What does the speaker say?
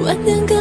我能够。